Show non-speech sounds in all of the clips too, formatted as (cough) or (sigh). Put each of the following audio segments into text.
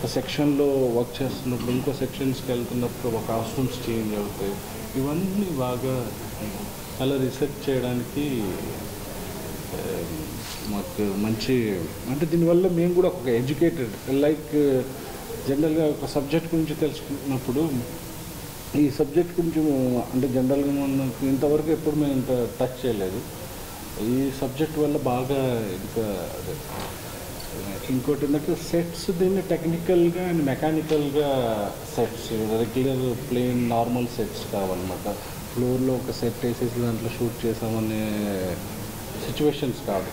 ఒక సెక్షన్లో వర్క్ చేస్తున్నప్పుడు ఇంకో సెక్షన్స్కి వెళ్తున్నప్పుడు ఒక కాస్ట్యూమ్స్ చేంజ్ అవుతాయి ఇవన్నీ బాగా అలా రీసెర్చ్ చేయడానికి మాకు మంచి అంటే దీనివల్ల మేము కూడా ఒక ఎడ్యుకేటెడ్ లైక్ జనరల్గా ఒక సబ్జెక్ట్ గురించి తెలుసుకున్నప్పుడు ఈ సబ్జెక్ట్ గురించి అంటే జనరల్గా మనకు ఇంతవరకు ఎప్పుడు మేము ఇంత టచ్ చేయలేదు. ఈ సబ్జెక్ట్ వల్ల బాగా ఇంకా అదే, ఇంకోటి ఏంటంటే సెట్స్ దీన్ని టెక్నికల్గా and మెకానికల్గా sets regular plane normal sets కావన్నమాట. ఫ్లోర్లో ఒక సెట్ వేసేసి దాంట్లో షూట్ చేసామనే సిచ్యువేషన్స్ కాదు.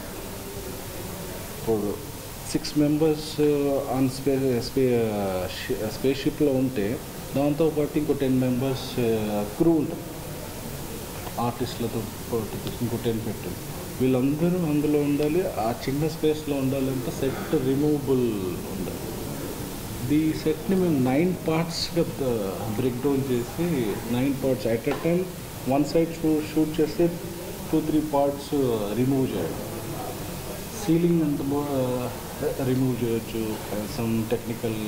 ఇప్పుడు సిక్స్ మెంబర్స్ ఆన్ స్పే స్పే స్పేస్ షిప్లో ఉంటే దాంతోపాటు ఇంకో టెన్ మెంబర్స్ క్రూ ఉంటుంది. ఆర్టిస్టులతో పాటు ఇంకో టెన్ పెట్టింది. వీళ్ళందరూ అందులో ఉండాలి ఆ చిన్న స్పేస్లో ఉండాలంటే సెట్ రిమూవబుల్ ఉండాలి. ఈ సెట్ని మేము నైన్ పార్ట్స్గా బ్రేక్ డౌన్ చేసి nine parts at a time one side shoot చేస్తే టూ త్రీ పార్ట్స్ రిమూవ్ చేయడం సీలింగ్ అంత రిమూవ్ చేయొచ్చు. సమ్ టెక్నికల్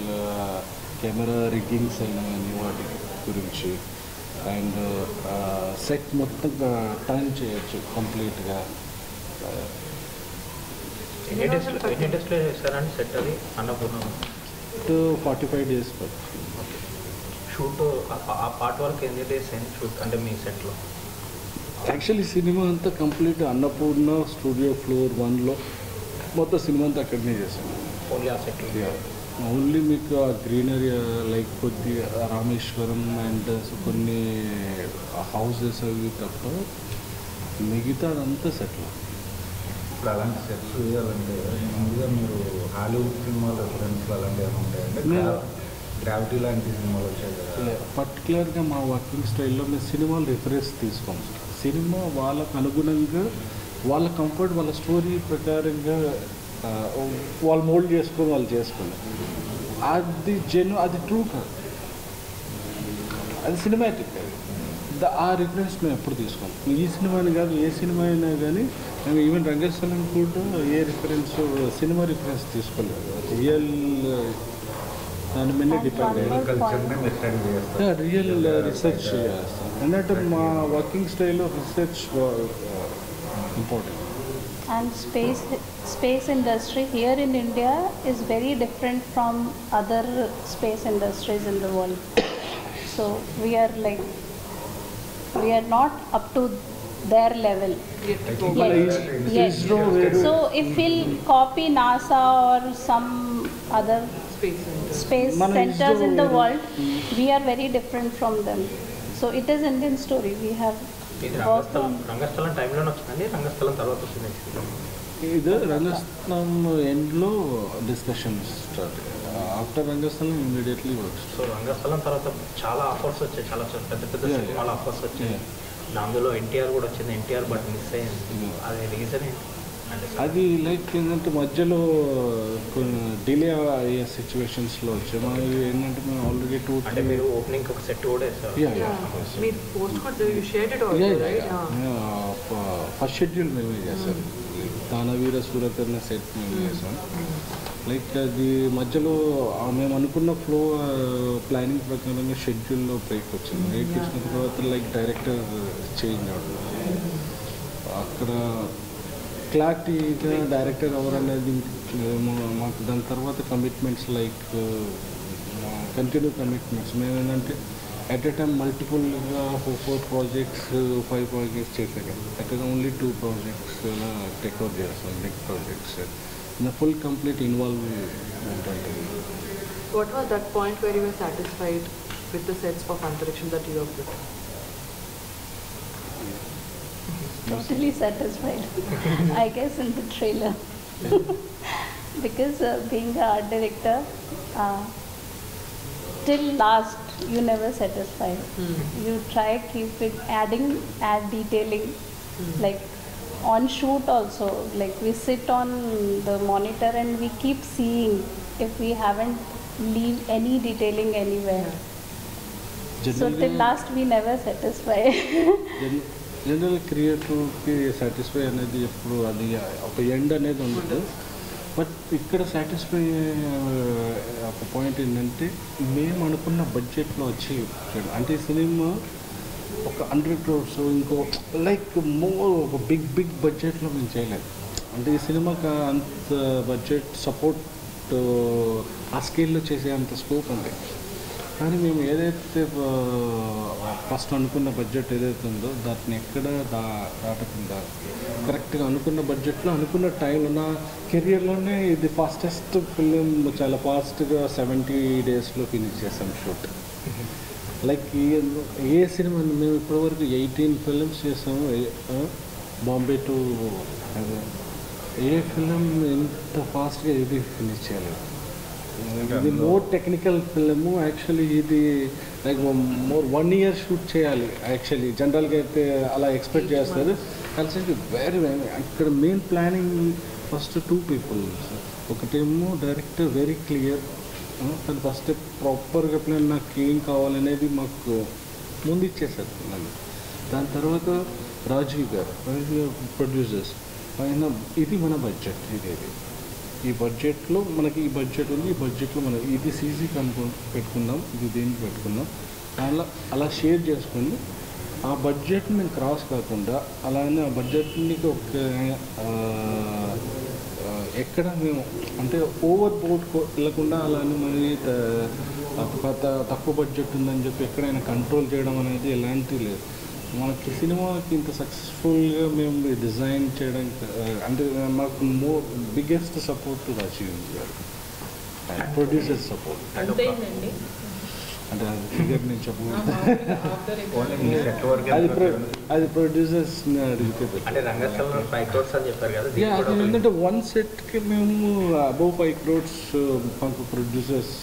కెమెరా రిగ్గింగ్స్ అయినా కానీ వాటి గురించి. అండ్ సెట్ మొత్తం టర్న్ చేయొచ్చు కంప్లీట్గా ఎన్ని డేస్లో ఎన్ని డేస్లో చేస్తారండి సెట్ అది? Annapurna. Forty five days shoot ఆ పార్ట్ వరకు ఎన్ని డేస్ అయింది షూట్ అంటే మీ సెట్లో యాక్చువల్లీ సినిమా అంతా కంప్లీట్ అన్నపూర్ణ స్టూడియో ఫ్లోర్ వన్లో మొత్తం సినిమా అంతా అక్కడనే చేశాను ఓన్లీ ఆ ఓన్లీ మీకు ఆ గ్రీనరీ లైక్ కొద్ది రామేశ్వరం అండ్ కొన్ని హౌసెస్ అవి తప్ప మిగతా అదంతా సెటిల్ ఇప్పుడు అలాంటి సెట్స్ వేయాలంటే ముందుగా మీరు హాలీవుడ్ సినిమాలు రెఫరెన్స్లు అలాంటివి ఏమైనా ఉంటాయంటే గ్రావిటీ లాంటి సినిమాలు వచ్చాయి కదా. పర్టికులర్గా మా వర్కింగ్ స్టైల్లో మేము సినిమాలు రిఫరెన్స్ తీసుకోం సినిమా వాళ్ళకు అనుగుణంగా వాళ్ళ కంఫర్ట్ వాళ్ళ స్టోరీ ప్రకారంగా వాళ్ళు మోల్డ్ చేసుకొని వాళ్ళు చేసుకున్నారు అది జెను అది ట్రూ కాదు. అది సినిమాటిక్ అది ద- ఆ రిఫరెన్స్ మేము ఎప్పుడు తీసుకోం ఈ సినిమాని కాదు ఏ సినిమా అయినా కానీ మేము ఈవెన్ రంగస్థలం కూడా ఏ రిఫరెన్స్ సినిమా రిఫరెన్స్ తీసుకోలేదు రియల్ దాని మీద డిపెండ్ అయ్యారు రియల్ రీసెర్చ్ చేస్తాం ఎందుకంటే మా వర్కింగ్ స్టైల్లో research important And space space industry here in India is very different from other space industries in the world. So we are like we are not up to their level. మన Yes. Is- Yes. ISRO వేరు So if we'll copy NASA or some other Space Center. space మన centers ISRO in the వేరు. world, we are very different from them. So it is Indian story. We have ఇది worked Rangasthalam on రంగస్థలం టైంలోనే వచ్చిందండి రంగస్థలం తర్వాత వచ్చింది ఇది రంగస్థలం ఎండ్లో discussion start after Rangasthalam immediately works so Rangasthalam తర్వాత చాలా ఆఫర్స్ వచ్చాయి చాలా చాలా పెద్ద పెద్ద Yeah, yeah. సినిమాల ఆఫర్స్ వచ్చాయి Yeah. అందులో ఎన్టీఆర్ కూడా వచ్చింది. ఎన్టీఆర్ బట్ మిస్ అయ్యింది. Yeah. అది రీజన్ ఏంటి? అంటే అది లైక్ ఏంటంటే మధ్యలో కొన్ని డిలే అయ్యే సిచ్యువేషన్స్లో వచ్చాయి మా ఇవి ఏంటంటే మేము ఆల్రెడీ టూ అంటే మీరు ఓపెనింగ్ ఒక సెట్ కూడా. ఫస్ట్ షెడ్యూల్ మేమే చేశాం. దానవీర సూరకర్ణ సెట్ మేము చేసాం లైక్ అది మధ్యలో ఆ మేము అనుకున్న ఫ్లో ప్లానింగ్ ప్రకారంగా షెడ్యూల్లో బ్రేక్ వచ్చింది బ్రేక్ వచ్చిన తర్వాత లైక్ డైరెక్టర్ చేంజ్ అవడం అక్కడ క్లారిటీగా డైరెక్టర్ ఎవరనేది మాకు దాని తర్వాత కమిట్మెంట్స్ లైక్ కంటిన్యూ కమిట్మెంట్స్ మేము ఏంటంటే అట్ ఎ టైం మల్టిపుల్గా ఫోర్ ప్రాజెక్ట్స్ ఫైవ్ ప్రాజెక్ట్స్ చేసాం at only two projects take out చేస్తాం big projects the full complete involvement What was that point where you were satisfied with the sets of Antarikshan that you have? (laughs) Totally satisfied. I guess in the trailer. (laughs) because uh, being an art director, uh, till last you never satisfied. Mm. You try keep it adding, add detailing, mm. like on shoot also. Like we sit on the monitor and we keep seeing if we haven't leave any detailing anywhere. So till last we never satisfy. (laughs) General క్రియేటివ్కి satisfy అనేది ఎప్పుడు అది ఒక end అనేది ఉండదు but ఇక్కడ satisfy ఒక point ఏంటంటే మేము అనుకున్న బడ్జెట్లో వచ్చి చేయడం. అంటే ఈ సినిమా ఒక హండ్రెడ్ క్రోర్స్ ఇంకో లైక్ మోర్ ఒక బిగ్ బిగ్ బడ్జెట్లో మేము చేయలేదు. అంటే ఈ సినిమాకి అంత బడ్జెట్ సపోర్ట్ ఆ స్కేల్లో చేసే అంత స్కోప్ ఉంది కానీ మేము ఏదైతే ఫస్ట్ అనుకున్న బడ్జెట్ ఏదైతే ఉందో దాన్ని ఎక్కడ దా దాటకుండా కరెక్ట్గా అనుకున్న బడ్జెట్లో అనుకున్న టైంలో నా కెరియర్లోనే ఇది ఫాస్టెస్ట్ ఫిలిం చాలా ఫాస్ట్గా సెవెంటీ డేస్లో ఫినిష్ చేసాం షూట్ లైక్ ఏ ఏ సినిమా మేము ఇప్పటివరకు ఎయిటీన్ ఫిలిమ్స్ చేసాము. బాంబే టు. ఏ ఫిలిం ఎంత ఫాస్ట్గా ఇది ఫినిష్ చేయలేదు. ఇది మోర్ టెక్నికల్ ఫిలిం యాక్చువల్లీ ఇది like more one year shoot చేయాలి. యాక్చువల్లీ జనరల్గా అయితే అలా ఎక్స్పెక్ట్ చేస్తారు. కలిసి వెరీ వెరీ ఇక్కడ main planning first two people ఒకటేమో డైరెక్టర్ వెరీ క్లియర్ తను ఫస్ట్ ప్రాపర్గా ప్లాన్ నాకు ఏం కావాలనేది మాకు ముందు ఇచ్చేసారు నన్ను దాని తర్వాత రాజీవ్ గారు రాజీవ్ గారు ప్రొడ్యూసర్స్ ఆయన ఇది మన బడ్జెట్ ఇది ఈ బడ్జెట్లో మనకి ఈ బడ్జెట్ ఉంది ఈ బడ్జెట్లో మనం ఇది సీజీ కనుక్కో పెట్టుకుందాం ఇది దేనికి పెట్టుకుందాం. అలా అలా షేర్ చేసుకుని ఆ బడ్జెట్ని మేము క్రాస్ కాకుండా అలానే ఆ బడ్జెట్ని ఒక ఎక్కడ మేము అంటే ఓవర్ బోర్డ్ వెళ్ళకుండా అలానే మరి త- తక్కువ తక్కువ బడ్జెట్ ఉందని చెప్పి ఎక్కడైనా కంట్రోల్ చేయడం అనేది ఎలాంటి లేదు. మనకి సినిమాకి ఇంత సక్సెస్ఫుల్గా మేము డిజైన్ చేయడం అంటే మాకు మో బిగ్గెస్ట్ సపోర్ట్ రాజీవ్ గారు. ప్రొడ్యూసర్ సపోర్ట్ అంటే అది ఫిగర్ నేను వరకు అది ప్రొ అది ప్రొడ్యూసర్స్. అంటే రంగస్థలంలో ఫైవ్ క్రోర్స్ అని చెప్పారు కదా ఏంటంటే వన్ సెట్కి మేము అబౌవ్ ఫైవ్ క్రోడ్స్ మాకు ప్రొడ్యూసర్స్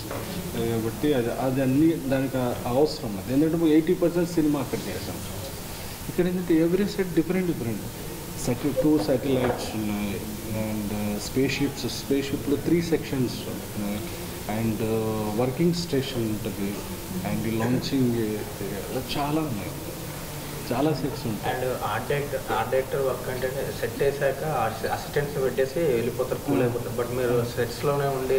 బట్టి అది అది అన్ని దానికి అవసరం అది ఎందుకంటే ఎయిటీ పర్సెంట్ సినిమా అక్కడ చేసాం. ఇక్కడ ఏంటంటే every set different different set two satellites ఉన్నాయి. అండ్ స్పేస్ షిప్స్ స్పేస్ షిప్లో త్రీ సెక్షన్స్ ఉన్నాయి. అండ్ వర్కింగ్ స్టేషన్ ఉంటుంది. అండ్ లాంచింగ్ చాలా ఉన్నాయి. చాలా సెట్స్ ఉంటాయి. And art director art director work అంటే సెట్ వేసాక అసిస్టెంట్స్ పెట్టేసి వెళ్ళిపోతారు కూల్ అయిపోతారు. బట్ మీరు సెట్స్లోనే ఉండి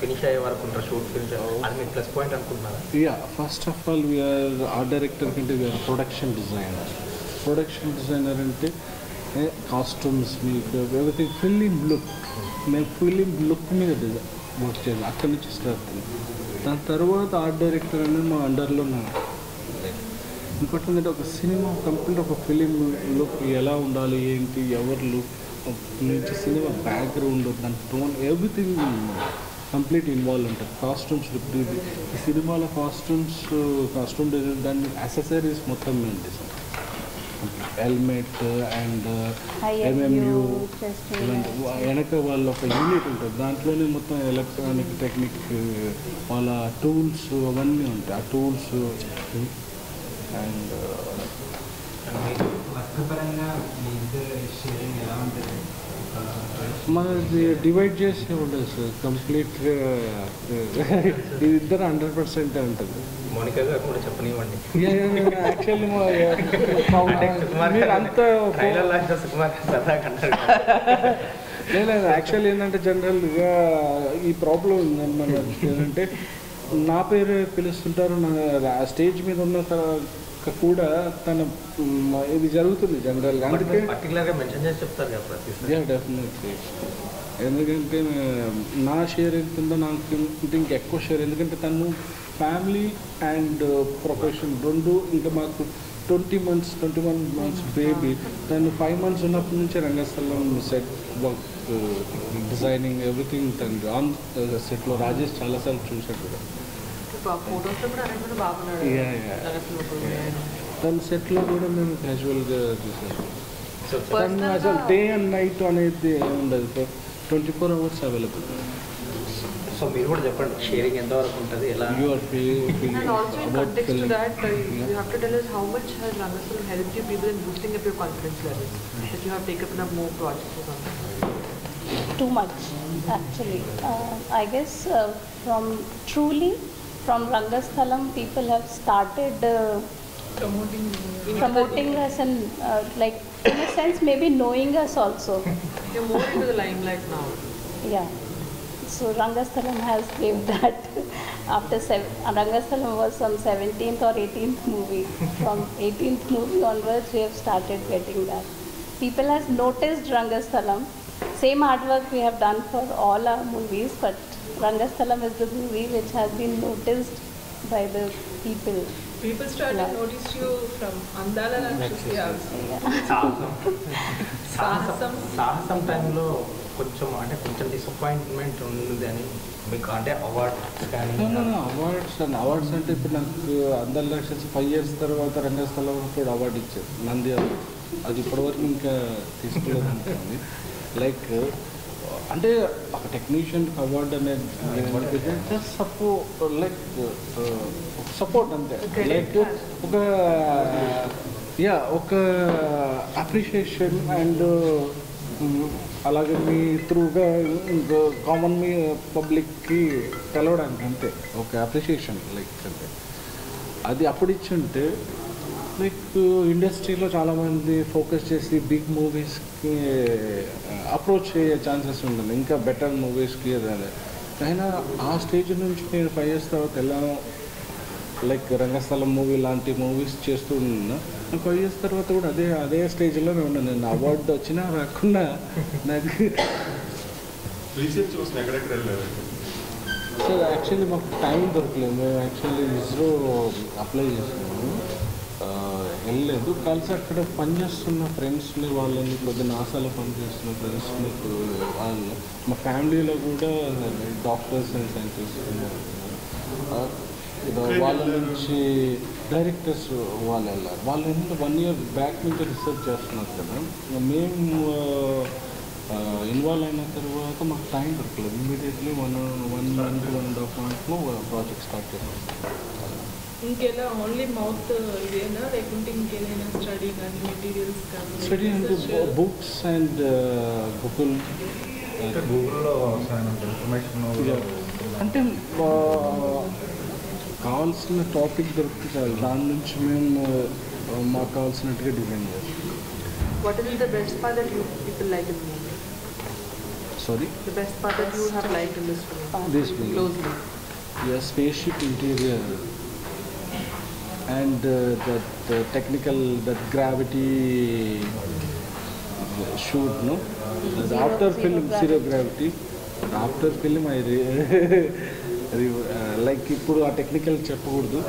ఫినిష్ అయ్యే వరకు ఉంటారు షూట్ ఫినిష్ అది మీకు ప్లస్ పాయింట్ అనుకుంటున్నారా? Yeah first of all we're art director కంటే we're production designer production designer అంటే కాస్ట్యూమ్స్ మీకు ఎవ్రీథింగ్ ఫిలిం లుక్ మేము ఫిలిం లుక్ మీద డిజైన్ వర్క్ చేయాలి అక్కడి నుంచి స్టార్ట్ దాని తర్వాత ఆర్ట్ డైరెక్టర్ అనేది మా అండర్లో ఉన్నారు ఇంకోటి ఏంటంటే ఒక సినిమా కంప్లీట్ ఒక ఫిలిం ఎలా ఉండాలి ఏంటి ఎవరు నుంచి సినిమా బ్యాక్గ్రౌండ్ దాని టోన్ ఎవ్రీథింగ్ కంప్లీట్ ఇన్వాల్వ్ ఉంటుంది కాస్ట్యూమ్స్ ఈ సినిమాలో కాస్ట్యూమ్స్ కాస్ట్యూమ్ డిజైన్ దాన్ని అసెసరీస్ మొత్తం మేము డిజైన్ హెల్మెట్ అండ్ ఎంఎంయూ వెనక వాళ్ళ ఒక యూనిట్ ఉంటుంది. దాంట్లోనే మొత్తం ఎలక్ట్రానిక్ టెక్నిక్ వాళ్ళ టూల్స్ అవన్నీ ఉంటాయి. ఆ టూల్స్ అండ్ వర్గపరంగా మీ ఇద్దరు షేరింగ్ ఎలా ఉంటుంది? మనది డివైడ్ చేసి ఉండదు సార్ కంప్లీట్గా ఇది ఇద్దరు హండ్రెడ్ పర్సెంట్ ఉంటుంది. మోనికా గారు కూడా చెప్పనివ్వండి. యాక్చువల్లీ. లేదు యాక్చువల్లీ ఏంటంటే జనరల్గా ఈ ప్రాబ్లం ఉందన్నమాట. ఏంటంటే నా పేరు పిలుస్తుంటారు నా స్టేజ్ మీద ఉన్న కూడా తన ఇది జరుగుతుంది జనరల్గా. అందుకే పర్టికులర్గా మెన్షన్ చేసి చెప్తారు కదా ప్రతిసారి. యా డెఫినెట్లీ ఎందుకంటే నా షేర్ ఎంత ఉందో నాకు ఇంకా ఇంకెక్కువ షేర్. ఎందుకంటే తను ఫ్యామిలీ అండ్ ప్రొఫెషన్ రెండు ఇంకా మాకు twenty months twenty one months baby. తను ఫైవ్ మంత్స్ ఉన్నప్పటి నుంచి Rangasthalam set work designing everything తను ఆన్ సెట్లో రాజేష్ చాలాసార్లు చూశాడు కూడా తన సెట్లో కూడా మేము క్యాజువల్గా చూసాము సో తను అసలు డే అండ్ నైట్ అనేది ఏమి ఉండదు twenty four hours available so మీరు కూడా చెప్పండి షేరింగ్ ఎంతవరకు ఉంటుంది ఎలా You are feeling And also in about context film. to that, uh, you have to tell us how much has Rangasalam helped you people in boosting up your confidence levels? That you have taken up more projects or something? too much actually. Uh, I guess uh, from truly from Rangasthalam, people have started uh, promoting, promoting us and uh, like in a sense maybe knowing us also. They're more into the limelight now. Yeah. So Rangasthalam has given that (laughs) after seven, Rangasthalam was some 17th or 18th movie. From 18th movie onwards we have started getting that. People has noticed Rangasthalam. Same artwork we have done for all our movies but Rangasthalam is the movie which has been noticed by the people. People started Yeah. notice you from Andala Rakshasi also. సాహసం సాహసం. టైంలో కొంచెం అంటే కొంచెం disappointment ఉంది అని మీకు అంటే అవార్డ్స్ కానీ అవార్డ్స్ అండ్ అవార్డ్స్ అంటే ఇప్పుడు నాకు అందరి లక్షల్స్ ఫైవ్ ఇయర్స్ తర్వాత రంగస్థలం కూడా అవార్డు ఇచ్చారు నంది అది ఇప్పటివరకు ఇంకా తీసుకోలేదు అనుకోండి లైక్ అంటే ఒక టెక్నీషియన్ అవార్డు అనేది జస్ట్ సపోర్ట్ లైక్ సపోర్ట్ అంతే. లైక్ ఒక యా ఒక అప్రిషియేషన్ అండ్ అలాగే మీ త్రూగా కామన్ మీ పబ్లిక్కి తెలవడానికి అంతే. ఒక అప్రిషియేషన్ లైక్ అంటే అది అప్పుడు ఇచ్చుంటే లైక్ ఇండస్ట్రీలో చాలామంది ఫోకస్ చేసి బిగ్ మూవీస్కి అప్రోచ్ అయ్యే ఛాన్సెస్ ఉంటుంది ఇంకా బెటర్ మూవీస్కి అదే అయినా ఆ స్టేజ్ నుంచి నేను ఫైవ్ ఇయర్స్ తర్వాత వెళ్ళాను. లైక్ రంగస్థలం మూవీ లాంటి మూవీస్ చేస్తూ ఉన్నా. ఫైవ్ ఇయర్స్ తర్వాత కూడా అదే అదే స్టేజ్లోనే ఉన్నాను నేను అవార్డు వచ్చినా రాకుండా నాకు రీసెర్చ్ కోసం ఎక్కడెక్కడ వెళ్ళారు? సో యాక్చువల్లీ మాకు టైం దొరకలేదు. మేము యాక్చువల్లీ ఇస్రో అప్లై చేసినాము ఆ, వెళ్ళలేదు. కలిసి అక్కడ పనిచేస్తున్న ఫ్రెండ్స్ని వాళ్ళని కొద్ది నాసాలో పనిచేస్తున్న ఫ్రెండ్స్ని వాళ్ళు మా ఫ్యామిలీలో కూడా డాక్టర్స్ అండ్ సైంటిస్ట్ వాళ్ళ నుంచి డైరెక్టర్స్ వాళ్ళు వెళ్ళారు. వాళ్ళు ఎందుకు వన్ ఇయర్ బ్యాక్ నుంచి రీసెర్చ్ చేస్తున్నారు కదా మేము ఇన్వాల్వ్ అయిన తర్వాత మాకు టైం దొరకలేదు. Immediately one one month one and half మంత్లో ప్రాజెక్ట్ స్టార్ట్ చేసాం ఇంకెలా ఓన్లీ మౌత్ ఇదేనా లేకుంటే ఇంకేదైనా స్టడీ కానీ మెటీరియల్స్ కానీ స్టడీ అంటే research? బుక్స్ అండ్ గూగుల్ అంటే గూగుల్లో ఇన్ఫర్మేషన్ అంటే ఆ, కావాల్సిన టాపిక్ దొరికితే చాలు దాని నుంచి మేము ఆ, మాకు కావాల్సినట్టుగా డిజైన్ చేస్తాం What is the best part that you people like in the movie? Sorry The best part that you have liked in this film? This movie. Closely. Yeah, spaceship interior and uh, that uh, technical that gravity uh, shoot no the Zero- after zero film gravity. zero gravity after film I re, like ఇప్పుడు ఆ technical చెప్పకూడదు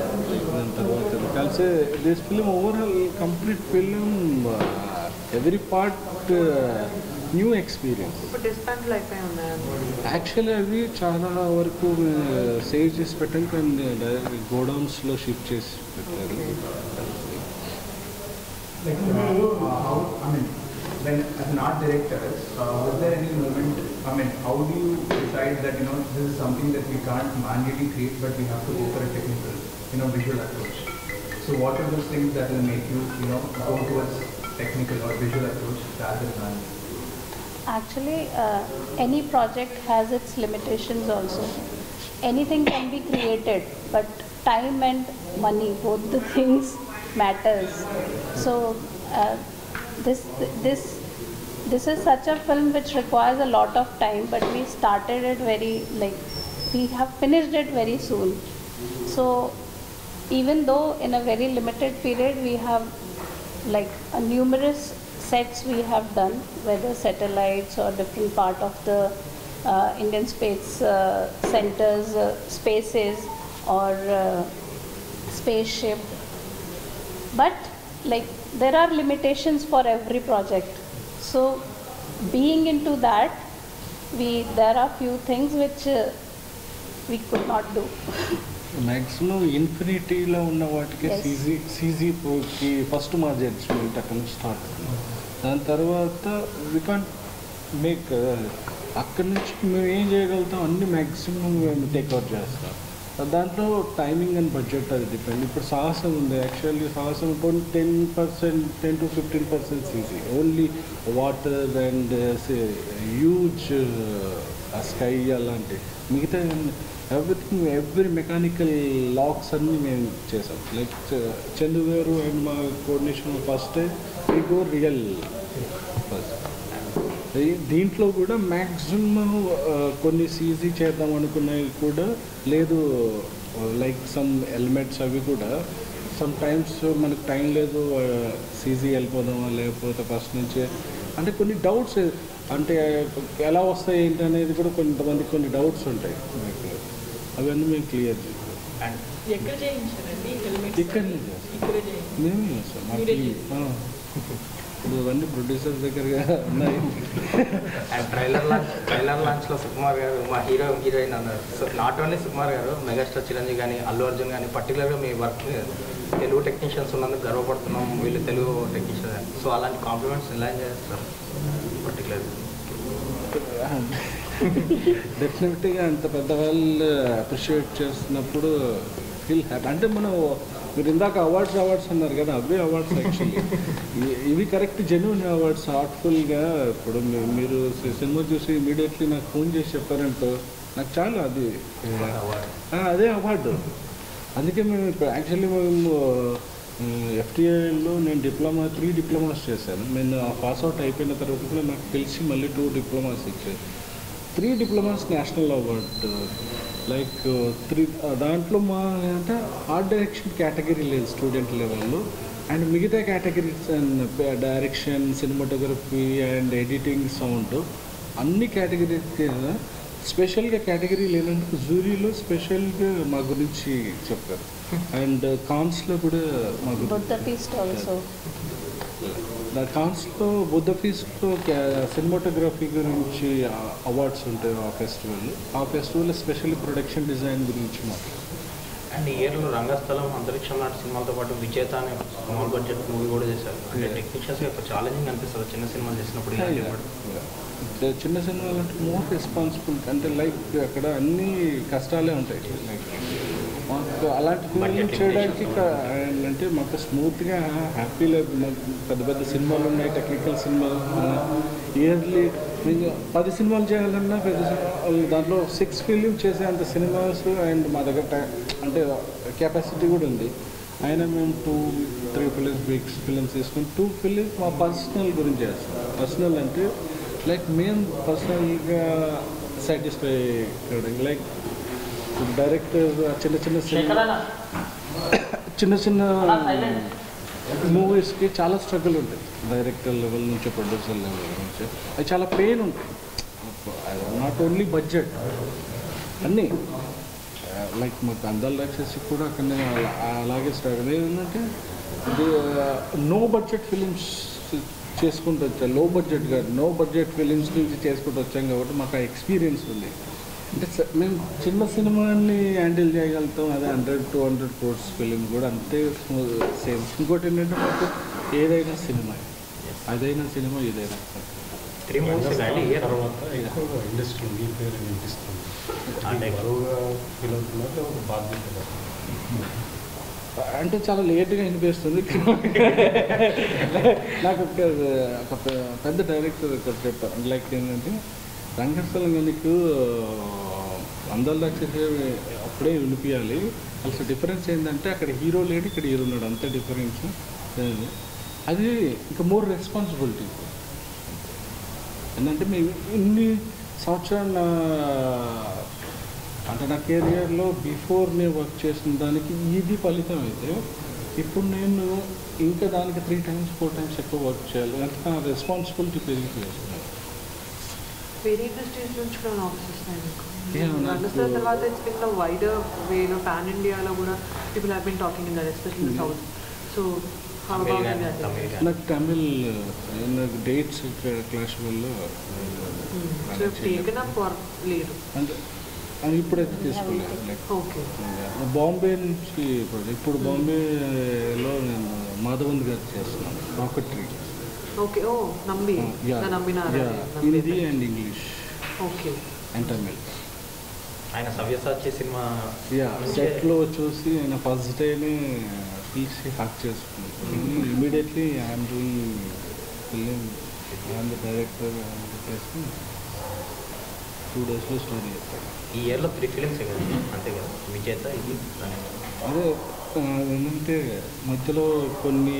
దాని తర్వాత కలిసి this film overall complete film every part new experience ఇప్పుడు డిస్పాండిల్ అయిపోయి ఉన్నాయి actually అవి చాలా వరకు సేవ్ చేసి పెట్టాం కానీ గోడౌన్స్లో షిఫ్ట్ చేసి పెట్టారు Like, uh, how, I mean, when as an art director, uh, was there any moment, I mean, how do you decide that, you know, this is something that we can't manually create, but we have to go for a technical, you know, visual approach? So what are those things that will make you, you know, go towards technical or visual approach rather than manual? Actually, uh, any project has its limitations also. Anything can be created, but time and money, both the (laughs) things matters. So uh, this this this is such a film which requires a lot of time, but we started it very like we have finished it very soon. So even though in a very limited period we have like a numerous sets we have done, whether satellites or different part of the uh, Indian Space uh, Center's uh, spaces or uh, spaceship. But like there are limitations for every project. So being into that, we there are few things which uh, we could not do. Maximum ఇన్ఫినిటీలో ఉన్న వాటికి Yes. CG సీజీకి first మా judgement అక్కడ నుంచి start దాని తర్వాత వి can make అక్కడి నుంచి మేము ఏం చేయగలుగుతాం? అన్ని మ్యాక్సిమం మేము టేక్అవుట్ చేస్తాం. దాంట్లో టైమింగ్ అండ్ బడ్జెట్ అది డిపెండ్ ఇప్పుడు సాహసం ఉంది. Actually Saahasam ten percent ten to fifteen percent CG only water and huge sky అలాంటి మిగతా ఎవ్రీథింగ్ ఎవ్రీ మెకానికల్ లాక్స్ అన్నీ మేము చేసాం లైక్ చందు గారు అండ్ మా coordination first we go real దీంట్లో కూడా మ్యాక్సిమం కొన్ని సీజీ చేద్దాం అనుకున్నవి కూడా లేదు. లైక్ సమ్ ఎలిమెంట్స్ అవి కూడా. సమ్ టైమ్స్ మనకు టైం లేదు సీజీ వెళ్ళిపోదామా లేకపోతే ఫస్ట్ నుంచే. అంటే కొన్ని డౌట్స్ అంటే ఎలా వస్తాయి ఏంటి అనేది కూడా కొంతమందికి కొన్ని డౌట్స్ ఉంటాయి. మీకు అవన్నీ మేము క్లియర్ చేస్తాం. ఇక్కడే మేమే చేస్తాం. ఇప్పుడు అవన్నీ ప్రొడ్యూసర్స్ దగ్గరగా ఉన్నాయి. అండ్ ట్రైలర్ లాంచ్ ట్రైలర్ లాంచ్లో సుకుమార్ గారు మా హీరో హీరోయిన్ అన్నారు. So not only Sukumar garu megastar Chiranjeevi కానీ అల్లు అర్జున్ కానీ పర్టికులర్గా మీ వర్క్ తెలుగు టెక్నీషియన్స్ ఉన్నందుకు గర్వపడుతున్నాం. వీళ్ళు తెలుగు టెక్నీషియన్స్ అని సో అలాంటి కాంప్లిమెంట్స్ ఎలా చేస్తారు? పర్టికులర్గా డెఫినెట్గా (laughs) అంత పెద్దవాళ్ళు అప్రిషియేట్ చేస్తున్నప్పుడు ఫీల్ హ్యాపీ అంటే మనం మీరు ఇందాక అవార్డ్స్ అవార్డ్స్ అన్నారు కదా అవే అవార్డ్స్ యాక్చువల్లీ (laughs) ఇవి కరెక్ట్ జెన్యున్ అవార్డ్స్ హార్ట్ఫుల్గా ఇప్పుడు మీ- మీరు సినిమా చూసి ఇమీడియట్లీ నాకు ఫోన్ చేసి చెప్పారంటో నాకు చాలా అది అదే అవార్డు అందుకే మేము ఇప్పుడు యాక్చువల్లీ మేము ఎఫ్టీఐలో నేను డిప్లొమా త్రీ డిప్లొమాస్ చేశాను. నేను పాస్ అవుట్ అయిపోయిన తర్వాత కూడా నాకు తెలిసి మళ్ళీ టూ డిప్లొమాస్ ఇచ్చారు. Three diplomas national award like three దాంట్లో మా అంటే ఆర్ట్ డైరెక్షన్ కేటగిరీ లేదు స్టూడెంట్ లెవెల్లో అండ్ మిగతా categories and direction cinematography and editing sound అన్ని కేటగిరీస్ స్పెషల్గా కేటగిరీ లేనందుకు జూరీలో స్పెషల్గా మా గురించి చెప్పారు. అండ్ కాన్స్లో కూడా మా గురించి Buddha feast also. దా కాన్స్లో బుద్ధ ఫీస్ట్లో సినిమాటోగ్రఫీ గురించి అవార్డ్స్ ఉంటాయి ఆ ఫెస్టివల్ ఆ ఫెస్టివల్ స్పెషల్ ప్రొడక్షన్ డిజైన్ గురించి మాట్లాడుతాం అండ్ ఇయర్లో రంగస్థలం అంతరిక్షం లాంటి సినిమాలతో పాటు విజేత అనే స్మాల్ బడ్జెట్ మూవీ కూడా చేశారు. అంటే టెక్నీషియన్స్ యొక్క ఛాలెంజింగ్ అనిపిస్తుంది చిన్న సినిమాలు చేసినప్పుడు. చిన్న సినిమాలు అంటే మోర్ రెస్పాన్సిబిలిటీ అంటే లైక్ అక్కడ అన్ని కష్టాలే ఉంటాయి. లైక్ మాకు అలాంటి ఫిల్మ్ చేయడానికి అంటే మాకు స్మూత్గా హ్యాపీ లేదు మాకు పెద్ద పెద్ద సినిమాలు ఉన్నాయి టెక్నికల్ సినిమాలు. ఇయర్లీ పది సినిమాలు చేయాలన్నా పెద్ద దాంట్లో సిక్స్ ఫిలిం చేసేంత సినిమాస్ అండ్ మా దగ్గర అంటే కెపాసిటీ కూడా ఉంది. అయినా మేము two three films big films తీసుకుని టూ ఫిలిమ్స్ మా పర్సనల్ గురించి చేస్తాం. పర్సనల్ అంటే లైక్ మేము పర్సనల్గా సాటిస్ఫై కావడం లైక్ డైరెక్టర్ చిన్న చిన్న సినిమా (coughs) చిన్న చిన్న మూవీస్కి చాలా స్ట్రగుల్ ఉంటుంది డైరెక్టర్ లెవెల్ నుంచి ప్రొడ్యూసర్ లెవెల్ నుంచి. అది చాలా పెయిన్ ఉంటుంది. నాట్ ఓన్లీ బడ్జెట్ అన్నీ. లైక్ మాకు అందాల రాక్షసి కూడా అక్కడనే అలా- అలాగే స్ట్రగుల్ ఏంటంటే నో బడ్జెట్ ఫిలిమ్స్ చేసుకుంటూ వచ్చాం. లో బడ్జెట్ కాదు. నో బడ్జెట్ ఫిలిమ్స్ నుంచి చేసుకుంటూ వచ్చాం కాబట్టి మాకు ఆ ఎక్స్పీరియన్స్ ఉంది. అంటే మేము చిన్న సినిమాని హ్యాండిల్ చేయగలుగుతాం. అదే hundred two hundred crores film కూడా అంతే సేమ్ ఇంకోటి ఏంటంటే మాకు ఏదైనా సినిమా. అదైనా సినిమా త్రీ ఇయర్ తర్వాత ఎక్కువగా ఇండస్ట్రీ మీ పేరు వినిపిస్తుంది. అంటే బరువుగా ఫీల్ అవుతున్నారు లేకపోతే బాధ్యత అంటే చాలా లేట్గా వినిపిస్తుంది. (laughs) నాకు ఒక పెద్ద డైరెక్టర్ ఇక్కడ చెప్పారు. లైక్ ఏంటంటే రంగస్థలం నీకు అందరిలో వచ్చేసి అప్పుడే వినిపించాలి అసలు డిఫరెన్స్ ఏంటంటే అక్కడ హీరో లేడు ఇక్కడ హీరో ఉన్నాడు. అంతే డిఫరెన్స్ అది ఇంకా మోర్ రెస్పాన్సిబిలిటీ ఏంటంటే మేము ఇన్ని సంవత్సరాలు నా అంటే నా కెరియర్లో బిఫోర్ నేను వర్క్ చేసిన దానికి ఇది ఫలితం అయితే ఇప్పుడు నేను ఇంకా దానికి త్రీ టైమ్స్ ఫోర్ టైమ్స్ ఎక్కువ వర్క్ చేయాలి. అంటే నా రెస్పాన్సిబిలిటీ పెరిగిపోయింది. వేరే ఇండస్ట్రీస్ నుంచి కూడా ఆఫర్స్ వస్తాయి మీకు Yeah, నాకు- రంగస్థలం తర్వాత ఇట్స్ బిన్ వైడర్ వేలో పాన్ ఇండియాలో కూడా people have been talking in that especially south so how Tamil about కానీ దట్ తమిళ్ కానీ నాకు తమిళ్ నాకు డేట్స్ క్లాష్ వల్ల సో టేకన్ అప్ ఆర్ లేదు అంటే అది ఇప్పుడైతే తీసుకోలేదు బాంబే నుంచి ఇప్పుడు ఇప్పుడు బాంబేలో నేను మాధవన్ గారు చేస్తున్నాను రాకెట్రీ ఓకే ఓ Nambi నమ్మినారా Hindi and English okay and Tamil ఆయన సవ్యసాచి సినిమా యా సెట్లో చూసి ఆయన ఫస్ట్ డేనే పిలిచి హాక్ చేసుకున్నాను immediately I'm doing film I'm the director అని చెప్పేసి టూ డేస్లో స్టోరీ చెప్పాడు ఈ ఇయర్లో త్రీ ఫిలిమ్స్ కదా? అంతే కదా? విజేత ఇది అదే ఏంటంటే మధ్యలో కొన్ని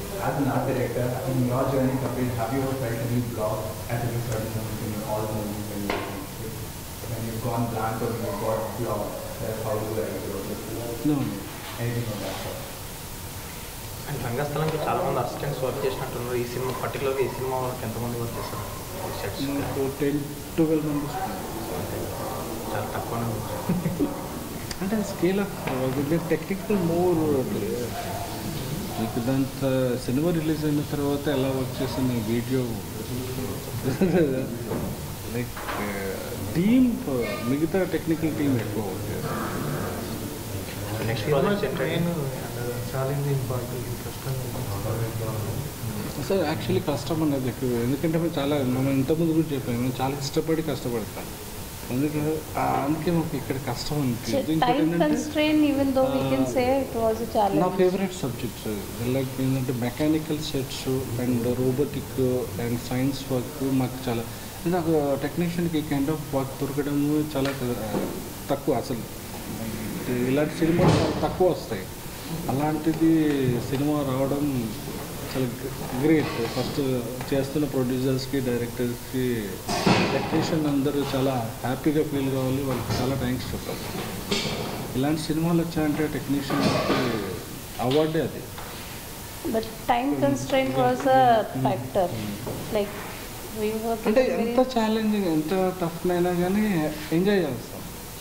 know, like how uh, uh, writers have writer's block. As an art director, in your journey, Kapil, have you ever felt any block at any certain moment in all movies when you when you've gone blank or you've got blocked? That's how you write your anything of that sort. And రంగస్థలంకి చాలా మంది assistants work చేసినట్టున్నారు ఈ cinema పర్టికులర్గా ఈ cinema వాళ్ళకి ఎంతమంది work చేస్తారు sets నాకు టెన్ ట్వెల్వ్ మెంబర్స్ చాలా తక్కువనే ఉంది. అంటే స్కేల్ ఆఫ్ టెక్నికల్ మోర్ మీకు దాంతో సినిమా రిలీజ్ అయిన తర్వాత ఎలా వచ్చేసిన వీడియో (laughs) లైక్ టీమ్ మిగతా టెక్నికల్ టీం ఎక్కువ ఉంది నెక్స్ట్ ప్రాజెక్ట్ ఏంటంటే సార్ యాక్చువల్లీ కష్టం అనేది ఎక్కువ ఎందుకంటే మేము చాలా మనం ఇంతకుముందు కూడా చెప్పాము మేము చాలా ఇష్టపడి కష్టపడతాం అందుకే అందుకే మాకు ఇక్కడ కష్టం అనిపించింది నా. ఫేవరెట్ సబ్జెక్ట్స్ లైక్ ఏంటంటే mechanical sets and robotic and science work మాకు చాలా నాకు టెక్నీషియన్కి కైండ్ ఆఫ్ వర్క్ దొరకడం చాలా ఆ, తక్కువ అసలు. ఇలాంటి సినిమాలు చాలా తక్కువ వస్తాయి. అలాంటిది సినిమా రావడం చాలా గ్రేట్ ఫస్ట్ చేస్తున్న ప్రొడ్యూసర్స్కి డైరెక్టర్స్కి టెక్నీషియన్ అందరూ చాలా హ్యాపీగా ఫీల్ కావాలి వాళ్ళకి చాలా థ్యాంక్స్ చెప్పాలి. ఇలాంటి సినిమాలు వచ్చాయంటే టెక్నీషియన్కి అవార్డే అది. Factor. Like, we were అంటే ఎంత ఛాలెంజింగ్ ఎంత టఫ్ అయినా కానీ ఎంజాయ్ చేస్తాం